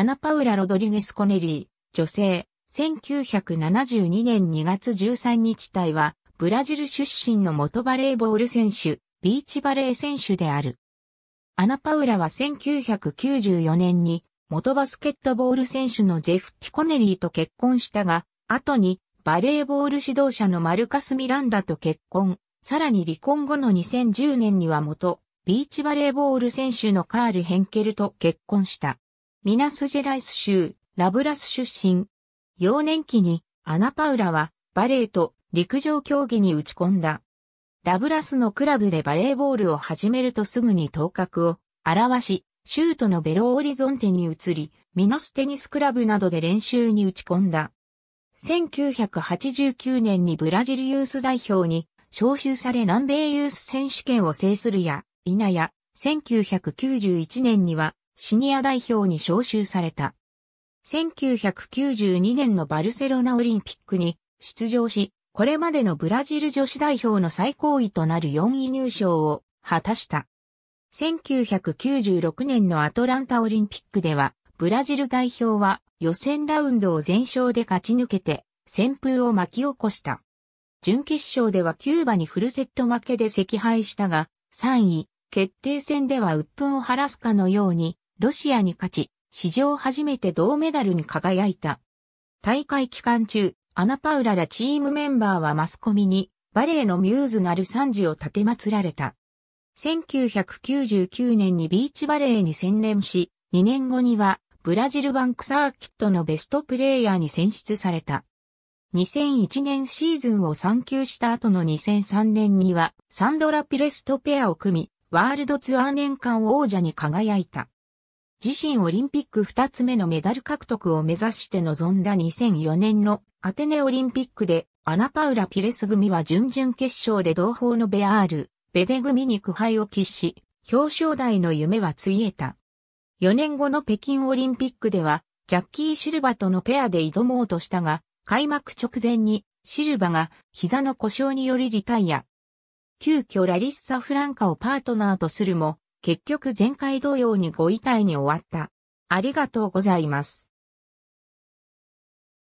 アナパウラ・ロドリゲス・コネリー、女性、1972年2月13日体は、ブラジル出身の元バレーボール選手、ビーチバレー選手である。アナパウラは1994年に元バスケットボール選手のジェフ・ティコネリーと結婚したが、後にバレーボール指導者のマルカス・ミランダと結婚。さらに離婚後の2010年には元ビーチバレーボール選手のカール・ヘンケルと結婚した。ミナスジェライス州ラブラス出身。幼年期にアナパウラはバレーと陸上競技に打ち込んだ。ラブラスのクラブでバレーボールを始めるとすぐに頭角を表し、シュートのベロオリゾンテに移り、ミナステニスクラブなどで練習に打ち込んだ。1989年にブラジルユース代表に招集され南米ユース選手権を制するや、否や、1991年にはシニア代表に招集された。1992年のバルセロナオリンピックに出場し、これまでのブラジル女子代表の最高位となる4位入賞を果たした。1996年のアトランタオリンピックでは、ブラジル代表は予選ラウンドを全勝で勝ち抜けて、旋風を巻き起こした。準決勝ではキューバにフルセット負けで惜敗したが、3位、決定戦では鬱憤を晴らすかのように、ロシアに勝ち、史上初めて銅メダルに輝いた。大会期間中、アナパウラらチームメンバーはマスコミにバレエのミューズなる賛辞を立て祀られた。1999年にビーチバレーに専念し、2年後にはブラジルバンクサーキットのベストプレイヤーに選出された。2001年シーズンを産休した後の2003年にはサンドラ・ピレスとペアを組み、ワールドツアー年間王者に輝いた。自身オリンピック2つ目のメダル獲得を目指して臨んだ2004年のアテネオリンピックでアナパウラ・ピレス組は準々決勝で同胞のベアール、ベデ組に苦杯を喫し、表彰台の夢はついえた。4年後の北京オリンピックでは、ジャッキー・シルバとのペアで挑もうとしたが、開幕直前にシルバが膝の故障によりリタイア。急遽ラリッサ・フランカをパートナーとするも、結局前回同様にご遺体に終わった。ありがとうございます。